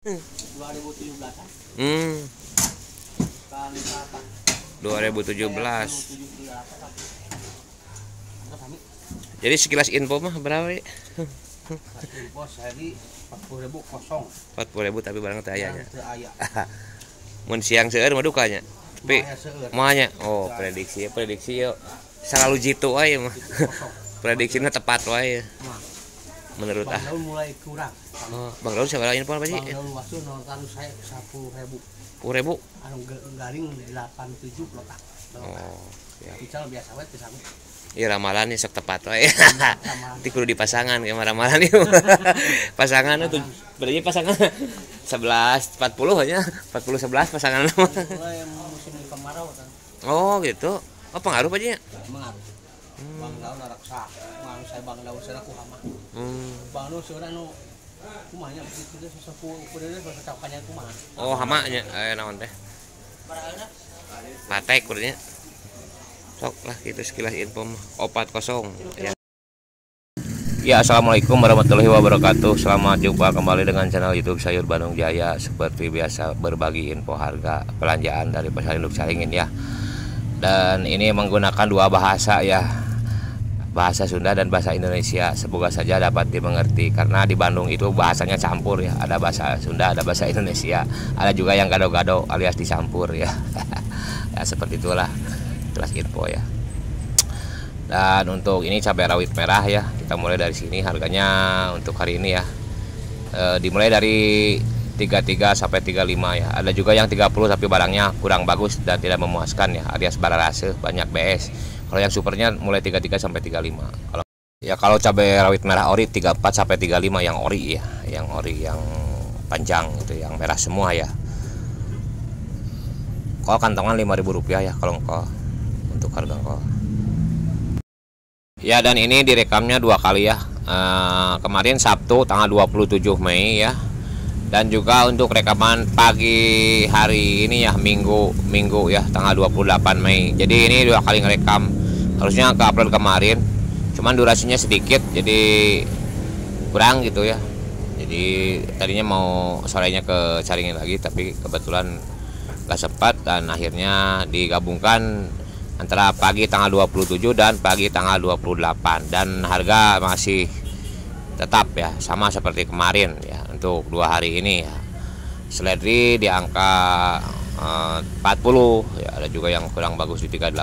2017 kan Hmm, kan berapa 2017. 2017 kami Jadi sekilas info mah berapa ya? kasih bos hari 40 ribu kosong 40.000 tapi barang teu aya nya. Teu aya Mun siang seueur mah dukanya. Tapi mahanya oh prediksi prediksi yo selalu jitu wae mah. Prediksinya tepat wae menurut bang ah. daun mulai kurang Oh, Bang Daun sabaraha info apa sih? bang daun nol kali saya 10 ribu 10.000. anu ga- garing 87 letak Oh, ya. Ical biasa teu sanggup. Iya ramalan sok tepat wae. Sama Nanti kudu dipasangan kayak ramalan itu. pasangan itu berarti pasangan 11 40 hanya 40 11 pasangan mulai musim kemarau kan Oh gitu. Oh pengaruh aja ya? mengaruh Oh hamanya eh naon teh? Patek kudunya. Sok lah gitu sekilas info. Opat kosong. Ya. Ya assalamualaikum warahmatullahi wabarakatuh Selamat jumpa kembali dengan channel youtube Sayur Bandung Jaya Seperti biasa berbagi info harga belanjaan dari pasar induk Caringin ya Dan ini menggunakan dua bahasa ya Bahasa Sunda dan bahasa Indonesia. Semoga saja dapat dimengerti Karena di Bandung itu bahasanya campur ya. Ada bahasa Sunda, ada bahasa Indonesia. Ada juga yang gado-gado alias dicampur ya. Ya seperti itulah. Kelas info ya. Dan untuk ini cabai rawit merah ya. Kita mulai dari sini harganya untuk hari ini ya. E, dimulai dari 33 sampai 35 ya. Ada juga yang 30 tapi barangnya kurang bagus dan tidak memuaskan ya alias bararase banyak BS kalau yang supernya mulai 33 sampai 35 kalau ya kalau cabai rawit merah ori 34 sampai 35 yang ori ya yang ori yang panjang gitu yang merah semua ya. Kalau kantongan 5000 rupiah ya kalau engkau untuk harga engkau Ya dan ini direkamnya dua kali ya. Eh, Kemarin Sabtu tanggal 27 Mei ya. Dan juga untuk rekaman pagi hari ini ya Minggu Minggu ya tanggal 28 Mei. Jadi ini dua kali ngerekam Harusnya ke upload kemarin Cuman durasinya sedikit jadi kurang gitu ya. Jadi tadinya mau sorenya ke Caringin lagi Tapi kebetulan gak sempat dan akhirnya digabungkan antara pagi tanggal 27 dan pagi tanggal 28 dan harga masih tetap ya sama seperti kemarin ya untuk dua hari ini ya. Seledri di angka eh, 40 ya ada juga yang kurang bagus di 38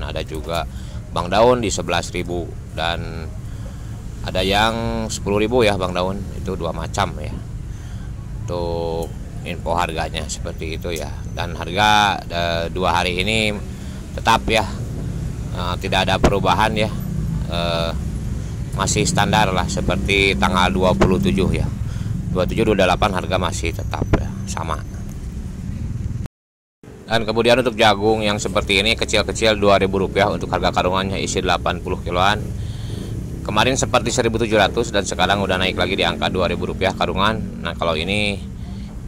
ada juga bang daun di 11.000 dan ada yang 10.000 ya bang daun. Itu dua macam ya. Untuk info harganya seperti itu ya. Dan harga eh, dua hari ini tetap ya. Eh, tidak ada perubahan ya. Eh, masih standar lah seperti tanggal 27 ya. 27 28 harga masih tetap ya. Sama dan kemudian untuk jagung yang seperti ini kecil-kecil 2000 rupiah untuk harga karungannya isi 80 kiloan. Kemarin seperti 1700 dan sekarang udah naik lagi di angka 2000 rupiah karungan. Nah kalau ini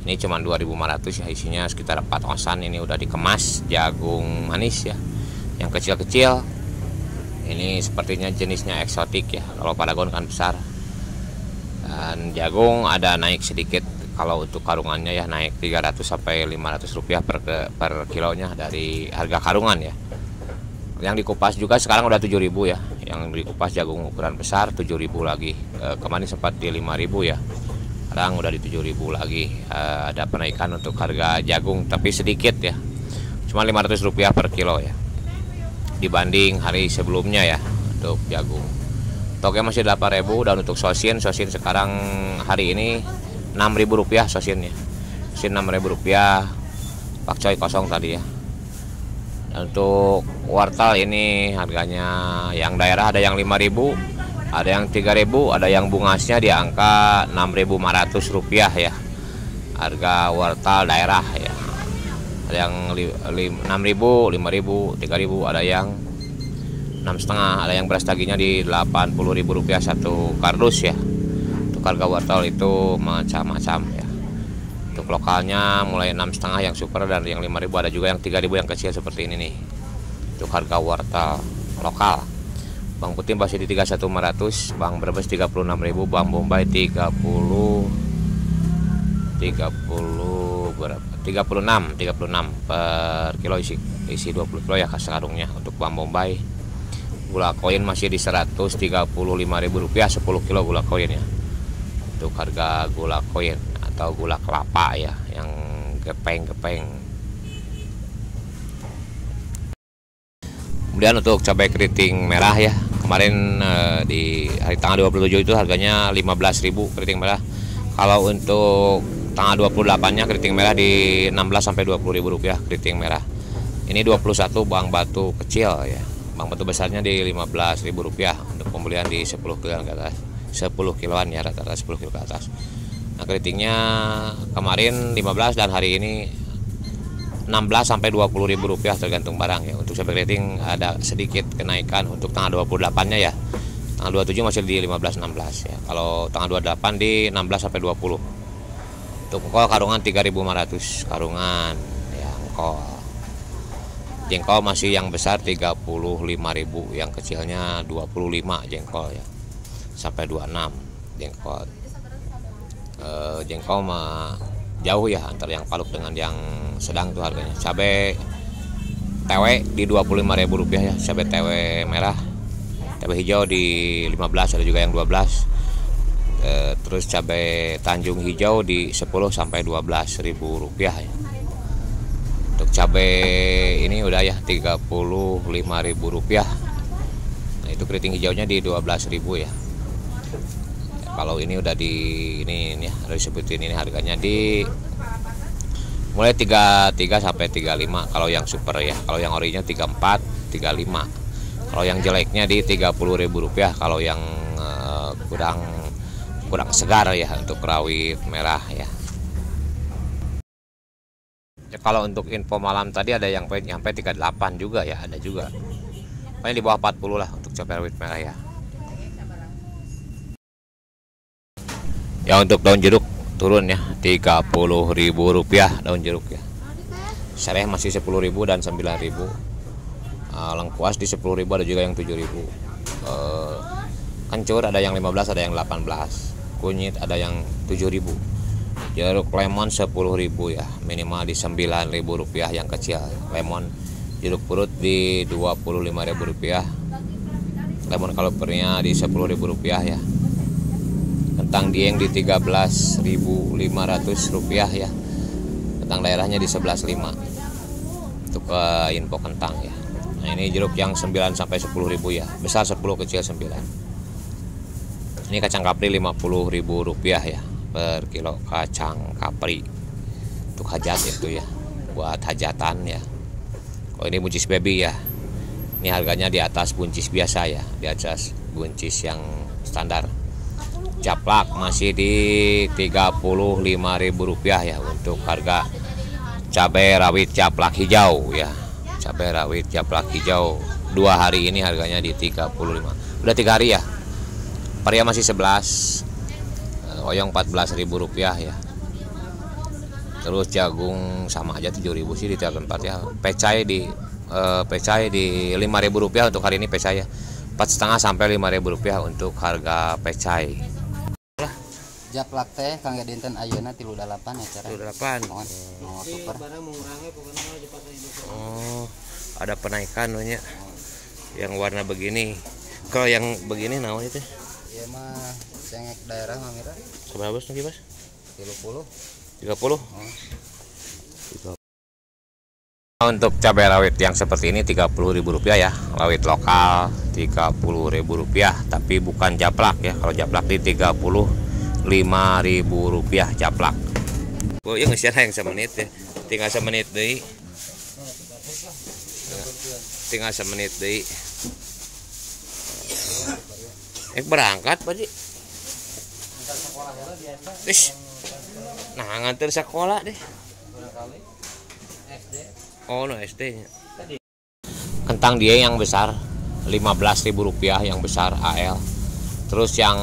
ini cuma 2500 ya isinya sekitar 4 onsan ini udah dikemas jagung manis ya. Yang kecil-kecil ini sepertinya jenisnya eksotik ya kalau padagon kan besar. Dan jagung ada naik sedikit kalau untuk karungannya ya naik 300 sampai 500 rupiah per, per kilonya dari harga karungan ya. Yang dikupas juga sekarang udah 7000 ya. Yang dikupas jagung ukuran besar 7000 lagi. E, kemarin sempat di 5000 ya. Sekarang udah di 7000 lagi. E, ada penaikan untuk harga jagung tapi sedikit ya. Cuma 500 rupiah per kilo ya. Dibanding hari sebelumnya ya untuk jagung. Toge masih 8000 dan untuk sosin sosin sekarang hari ini 6000 rupiah sosinnya. Sosin 6000 rupiah pakcoy kosong tadi ya. Untuk wortel ini harganya yang daerah ada yang 5000 ada yang 3000 ada yang bungasnya di angka 6500 rupiah ya. Harga wortel daerah ya. Ada yang li- li- 6000 5000 3000 ada yang enam setengah ada yang beras dagingnya di 80.000 rupiah satu kardus ya harga wortel itu macam-macam ya. Untuk lokalnya mulai enam setengah yang super dan yang 5000 ada juga yang 3000 yang kecil seperti ini nih. Untuk harga wortel lokal. Bang Putih masih di 31500 Bang Brebes 36000 Bang Bombay 30 30 berapa 36 36 per kilo isi isi 20 kilo ya karungnya. Untuk bawang bombay gula koin masih di 135.000 rupiah 10 kilo gula koin ya untuk harga gula koin atau gula kelapa ya yang gepeng-gepeng. Kemudian untuk cabai keriting merah ya kemarin eh, di hari tanggal 27 itu harganya 15.000 keriting merah. Kalau untuk tanggal 28 nya keriting merah di 16 sampai 20.000 rupiah keriting merah. Ini 21 bawang batu kecil ya. Bang batu besarnya di Rp15.000 untuk pembelian di 10 kiloan ke atas 10 kiloan ya rata-rata 10 kilo ke atas. Nah keritingnya kemarin 15 dan hari ini 16 sampai 20 ribu rupiah tergantung barang ya. Untuk cabai keriting ada sedikit kenaikan untuk tanggal 28 nya ya. Tanggal 27 masih di 15 16 ya. Kalau tanggal 28 di 16 sampai 20 untuk kol karungan 3500 karungan ya kol jengkol masih yang besar 35.000 yang kecilnya 25 jengkol ya sampai 26 jengkol. E, jengkol mah jauh ya antara yang paluk dengan yang sedang tuh harganya. Cabai tewe di 25.000 rupiah ya cabai tewe merah. Cabai hijau di 15 ada juga yang 12 e, terus cabai tanjung hijau di 10 sampai 12.000 rupiah ya. Untuk cabai ini udah ya Rp35.000 nah itu keriting hijaunya di 12.000 ya kalau ini udah di ini, ini harus disebutin ini harganya di mulai 33 sampai 35 kalau yang super ya kalau yang orinya 34 35 kalau yang jeleknya di Rp30.000 kalau yang uh, kurang kurang segar ya untuk rawit merah ya. Ya, kalau untuk info malam tadi ada yang nyampe 38 juga ya ada juga. Paling di bawah 40 lah untuk cabai rawit merah ya ya untuk daun jeruk turun ya Rp30.000 daun jeruk ya. Sereh masih 10.000 dan 9.000 uh, lengkuas di 10.000 ada juga yang 7.000 uh, kencur ada yang 15 ada yang 18 kunyit ada yang 7.000 jeruk lemon 10.000 ya minimal di 9.000 rupiah yang kecil. Lemon jeruk purut di 25.000 rupiah. Lemon kalopernya di 10.000 rupiah ya kentang dieng di 13.500 rupiah ya. Kentang daerahnya di 11.5 untuk ke info kentang ya. Nah ini jeruk yang 9 sampai 10.000 ya. Besar 10 kecil 9 ini kacang kapri 50.000 rupiah ya per kilo kacang kapri. Untuk hajat itu ya buat hajatan ya. Kalau ini buncis baby ya. Ini harganya di atas buncis biasa ya di atas buncis yang standar caplak masih di Rp35.000 ya untuk harga cabai rawit caplak hijau ya. Cabai rawit caplak hijau. Dua hari ini harganya di 35 udah tiga hari ya? Pria masih 11 oyong ribu rupiah ya. Terus jagung sama aja ribu sih di tiap tempat ya. Pecai di eh, pecai di ribu rupiah untuk hari ini pecai ya. Empat setengah sampai ribu rupiah untuk harga pecai japlak teh kangge dinten ayeuna tilu delapan ya cara tilu delapan oh, oh super. Oh ada penaikan banyak yang warna begini. Kalau yang begini naon itu? Iya mah cengek daerah mah mira berapa bos nih mas 30 30 oh. Untuk cabai rawit yang seperti ini Rp30.000 ya, rawit lokal Rp30.000 tapi bukan japlak ya. Kalau japlak di Rp35.000 japlak. Oh, yang nge yang semenit ya. Tinggal semenit deh. Tinggal semenit deh. Eh berangkat Pak Ji. Ish. Nah, nganter sekolah deh. Oh, no SD nya. Kentang dia yang besar Rp15.000 yang besar AL. Terus yang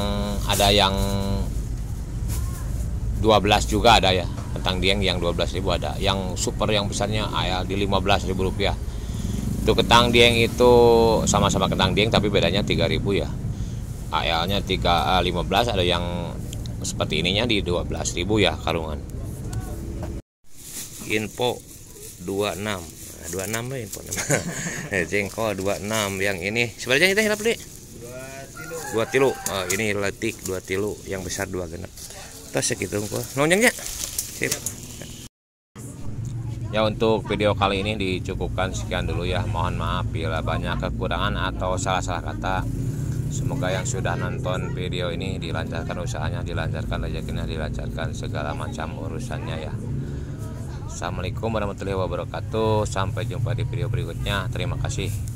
ada yang 12 juga ada ya. Kentang dieng yang 12.000 ada. Yang super yang besarnya AL di Rp15.000. Itu kentang dieng itu sama-sama kentang dieng tapi bedanya 3.000 ya. AL-nya 3 15 ada yang seperti ininya di 12.000 ya karungan. Info 26 nah, 26 ya info nama Eh, jengkol 26 yang ini sebenarnya kita hilap beli dua tilu. Oh, ini letik dua tilu. Yang besar dua genap terus segitu kok nonjangnya sip. Ya untuk video kali ini dicukupkan sekian dulu ya. Mohon maaf bila banyak kekurangan atau salah-salah kata. Semoga yang sudah nonton video ini dilancarkan usahanya Dilancarkan rezekinya, dilancarkan segala macam urusannya ya. Assalamualaikum warahmatullahi wabarakatuh. Sampai jumpa di video berikutnya. Terima kasih